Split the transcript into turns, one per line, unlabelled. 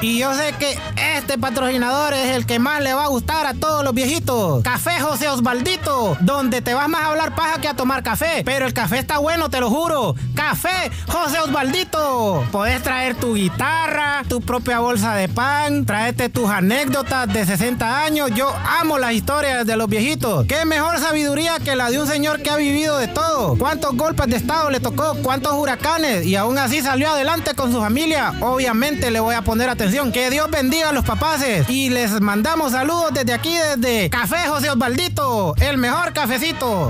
Y yo sé que este patrocinador es el que más le va a gustar a todos los viejitos. Café José Osvaldito, donde te vas más a hablar paja que a tomar café. Pero el café está bueno, te lo juro. Café José Osvaldito. Podés traer tu guitarra, tu propia bolsa de pan, traerte tus anécdotas de 60 años. Yo amo las historias de los viejitos. ¿Qué mejor sabiduría que la de un señor que ha vivido de todo? ¿Cuántos golpes de estado le tocó? ¿Cuántos huracanes? Y aún así salió adelante con su familia. Obviamente le voy a poner atención. Que Dios bendiga a los papaces. Y les mandamos saludos desde aquí, desde Café José Osvaldito, el mejor cafecito.